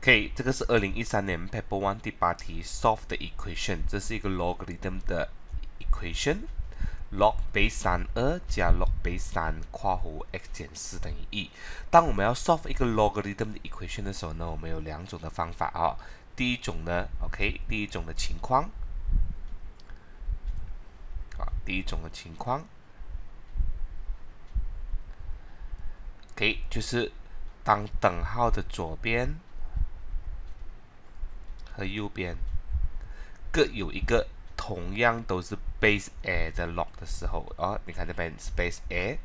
OK，这个是二零一三年 Paper One 第八题 Solve the equation 这是一个 logarithm 的 equation，log base 三二加 log base 三括弧 x 减四等于一。当我们要 solve 一个 logarithm 的 equation 的时候呢，我们有两种的方法啊。第一种呢，OK，第一种的情况，啊，第一种的情况，OK，就是当等号的左边。和右边各有一个同样都是 base a 的 log 的时候，哦，你看这边是 base a，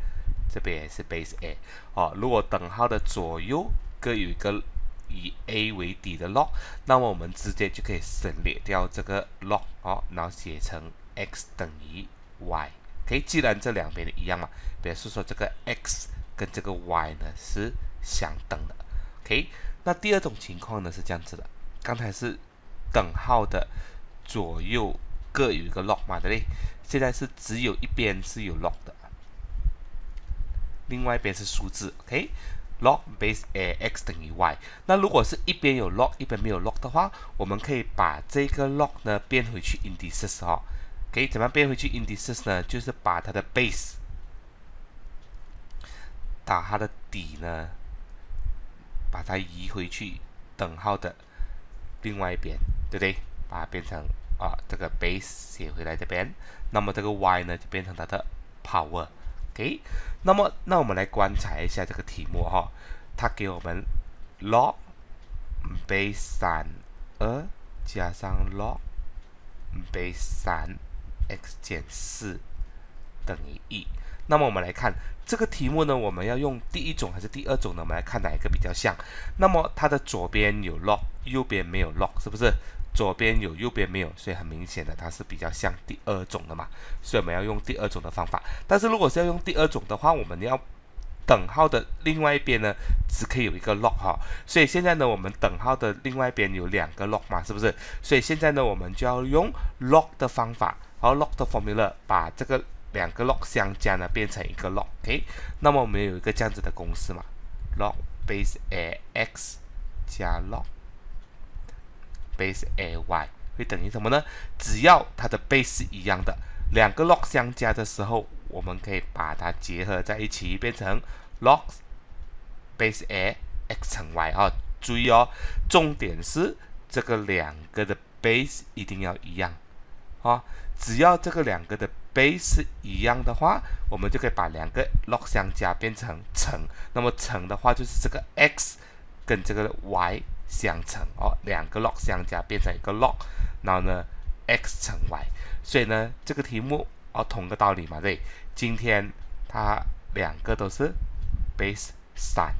这边也是 base a，哦，如果等号的左右各有一个以 a 为底的 log，那么我们直接就可以省略掉这个 log，哦，然后写成 x 等于 y。OK，既然这两边的一样嘛，表示说这个 x 跟这个 y 呢是相等的。OK，那第二种情况呢是这样子的。刚才是等号的左右各有一个 log 嘛，对不对？现在是只有一边是有 log 的，另外一边是数字，OK？log base a x 等于 y。那如果是一边有 log，一边没有 log 的话，我们可以把这个 log 呢变回去 indices 哈。可以怎么变回去 indices 呢？就是把它的 base 打它的底呢，把它移回去等号的。另外一边，对不对？把它变成啊，这个 base 写回来这边，那么这个 y 呢就变成它的 power，OK？那么，那我们来观察一下这个题目哈，它给我们 log base 三二加上 log base 三 x 减四等于一。那么我们来看这个题目呢，我们要用第一种还是第二种呢？我们来看哪一个比较像。那么它的左边有 log，右边没有 log，是不是？左边有，右边没有，所以很明显的它是比较像第二种的嘛。所以我们要用第二种的方法。但是如果是要用第二种的话，我们要等号的另外一边呢，只可以有一个 log 哈。所以现在呢，我们等号的另外一边有两个 log 嘛，是不是？所以现在呢，我们就要用 log 的方法，然后 log 的 formula 把这个。两个 log 相加呢，变成一个 log，OK？那么我们有一个这样子的公式嘛，log base a x 加 log base a y 会等于什么呢？只要它的 base 是一样的，两个 log 相加的时候，我们可以把它结合在一起，变成 log base a x 乘 y 啊。注意哦，重点是这个两个的 base 一定要一样啊，只要这个两个的。base 是一样的话，我们就可以把两个 log 相加变成乘。那么乘的话就是这个 x 跟这个 y 相乘哦，两个 log 相加变成一个 log，然后呢 x 乘 y。所以呢这个题目哦同个道理嘛，对。今天它两个都是 base 三，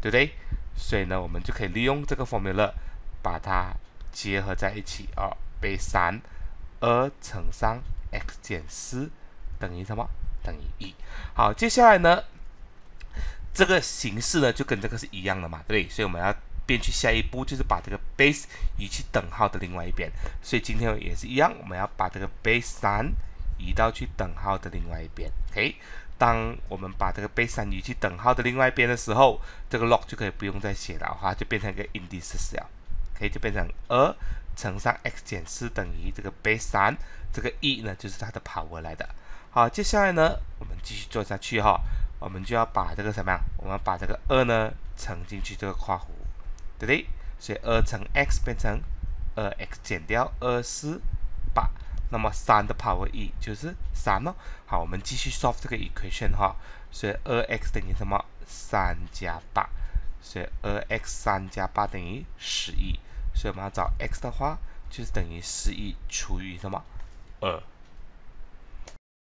对不对？所以呢我们就可以利用这个 formula 把它结合在一起哦，base 三二乘上。x 减四等于什么？等于一。好，接下来呢，这个形式呢就跟这个是一样的嘛，对不对？所以我们要变去下一步，就是把这个 base 移去等号的另外一边。所以今天也是一样，我们要把这个 base 三移到去等号的另外一边。OK，当我们把这个 base 三移去等号的另外一边的时候，这个 log 就可以不用再写了哈，就变成一个 indices 了。可以就变成二乘上 x 减四等于这个 base 三。这个 e 呢，就是它的 power 来的。好，接下来呢，我们继续做下去哈。我们就要把这个什么呀？我们把这个二呢乘进去这个括弧，对不对？所以二乘 x 变成二 x 减掉二四八，那么三的 power e 就是三哦。好，我们继续 solve 这个 equation 哈。所以二 x 等于什么？三加八。所以二 x 三加八等于十一。所以我们要找 x 的话，就是等于十一除以什么？二。